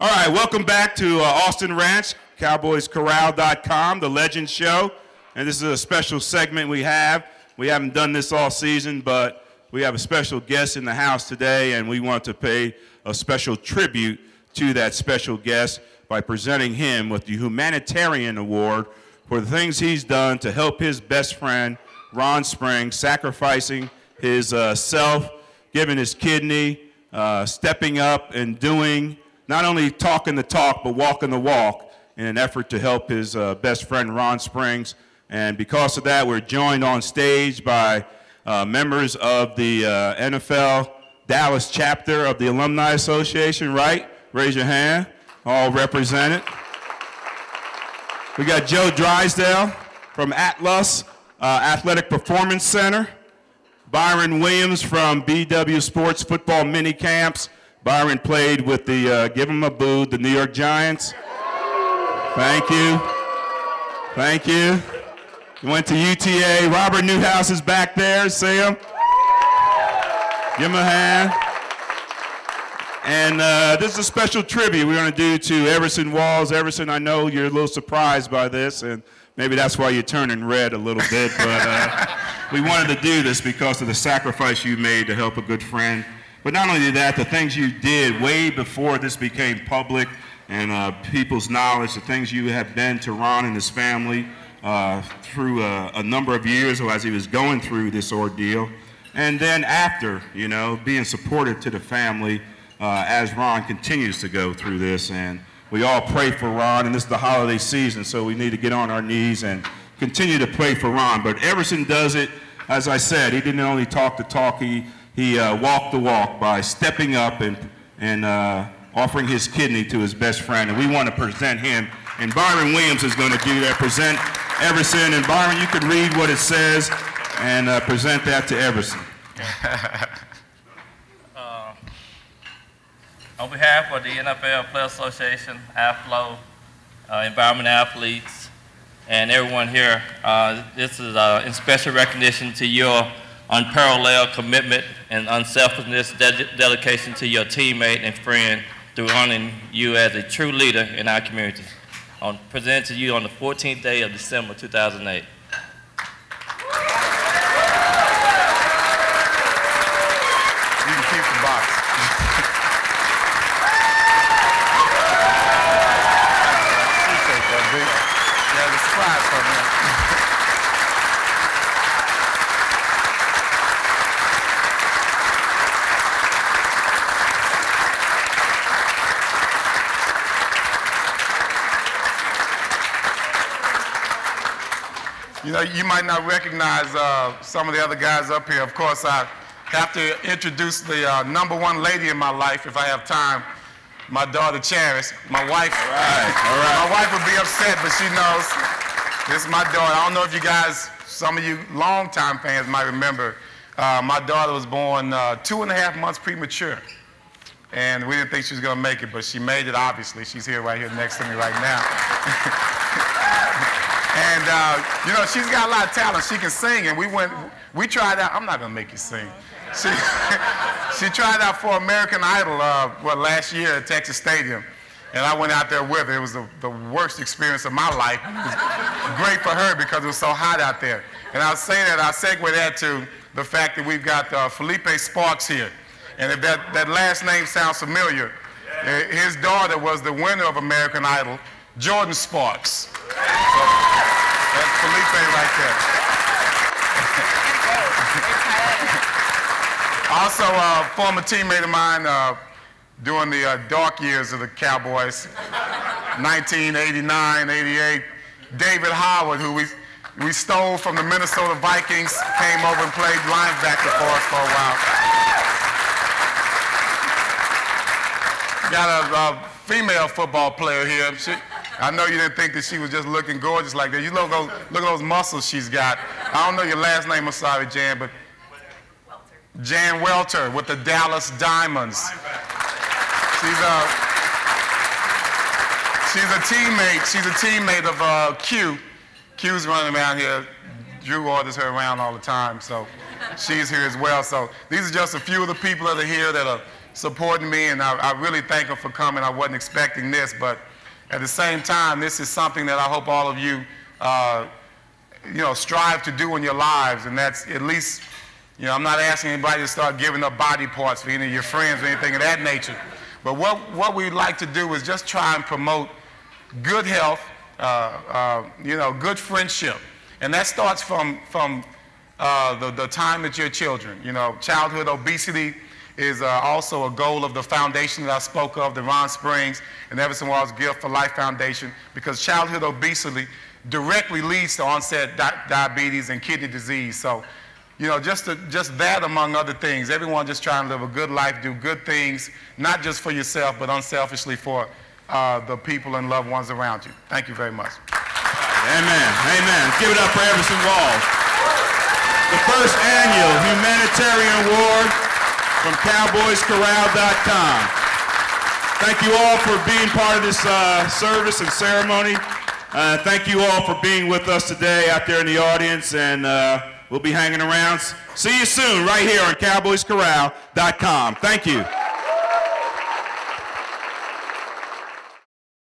All right, welcome back to uh, Austin Ranch, CowboysCorral.com, the Legend Show. And this is a special segment we have. We haven't done this all season, but we have a special guest in the house today, and we want to pay a special tribute to that special guest by presenting him with the Humanitarian Award for the things he's done to help his best friend, Ron Springs, sacrificing his uh, self, giving his kidney, uh, stepping up and doing, not only talking the talk, but walking the walk in an effort to help his uh, best friend, Ron Springs. And because of that, we're joined on stage by uh, members of the uh, NFL Dallas chapter of the Alumni Association, right? Raise your hand, all represented. We got Joe Drysdale from Atlas uh, Athletic Performance Center. Byron Williams from BW Sports Football Mini Camps. Byron played with the, uh, give him a boo, the New York Giants. Thank you. Thank you. He went to UTA. Robert Newhouse is back there. See him? Give him a hand. And uh, this is a special tribute we're going to do to Everson Walls. Everson, I know you're a little surprised by this, and maybe that's why you're turning red a little bit, but uh, we wanted to do this because of the sacrifice you made to help a good friend. But not only that, the things you did way before this became public and uh, people's knowledge, the things you have been to Ron and his family uh, through a, a number of years as he was going through this ordeal. And then after, you know, being supportive to the family uh, as Ron continues to go through this. And we all pray for Ron, and this is the holiday season, so we need to get on our knees and continue to pray for Ron. But Everson does it, as I said, he didn't only talk the talk, he, he uh, walked the walk by stepping up and, and uh, offering his kidney to his best friend. And we want to present him. And Byron Williams is going to do that, present Everson. And Byron, you can read what it says and uh, present that to Everson. uh, on behalf of the NFL Player Association, AFLO, uh, Environment Athletes, and everyone here, uh, this is in special recognition to your unparalleled commitment and unselfishness, ded dedication to your teammate and friend through honoring you as a true leader in our community. On, presented to you on the 14th day of December 2008. You know, you might not recognize uh, some of the other guys up here. Of course, I have to introduce the uh, number one lady in my life, if I have time, my daughter Charis. My wife, all right, all right. my wife would be upset, but she knows this is my daughter. I don't know if you guys, some of you longtime fans might remember, uh, my daughter was born uh, two and a half months premature. And we didn't think she was going to make it, but she made it, obviously. She's here right here next to me right now. And, uh, you know, she's got a lot of talent. She can sing. And we went, we tried out, I'm not going to make you sing. She, she tried out for American Idol, uh, what, last year at Texas Stadium. And I went out there with her. It was the, the worst experience of my life. It was great for her because it was so hot out there. And I'll say that, I'll segue that to the fact that we've got uh, Phillippe Sparks here. And if that, that last name sounds familiar, uh, his daughter was the winner of American Idol, Jordin Sparks. So, that's Phillippe right there. also, a uh, former teammate of mine uh, during the uh, dark years of the Cowboys, 1989, 88, David Howard, who we, we stole from the Minnesota Vikings, came over and played linebacker for us for a while. Got a, a female football player here. She, I know you didn't think that she was just looking gorgeous like that. You look, look at those muscles she's got. I don't know your last name, I'm sorry, Jen, but Jen Welter with the Dallas Diamonds. She's a, she's a teammate. She's a teammate of uh, Q. Q's running around here. Drew orders her around all the time, so she's here as well. So these are just a few of the people that are here that are supporting me, and I, I really thank them for coming. I wasn't expecting this, but at the same time, this is something that I hope all of you, uh, you know, strive to do in your lives, and that's at least, you know, I'm not asking anybody to start giving up body parts for any of your friends or anything of that nature. But what, what we'd like to do is just try and promote good health, uh, uh, you know, good friendship. And that starts from, from uh, the, the time that you're children. You know, childhood obesity is uh, also a goal of the foundation that I spoke of, the Ron Springs and Everson Walls Gift for Life Foundation, because childhood obesity directly leads to onset di diabetes and kidney disease. So, you know, just, to, just that among other things. Everyone just trying to live a good life, do good things, not just for yourself, but unselfishly for uh, the people and loved ones around you. Thank you very much. Amen. Amen. Give it up for Everson Walls. The first annual humanitarian award from CowboysCorral.com. Thank you all for being part of this uh, service and ceremony. Uh, thank you all for being with us today out there in the audience, and uh, we'll be hanging around. See you soon right here on CowboysCorral.com. Thank you.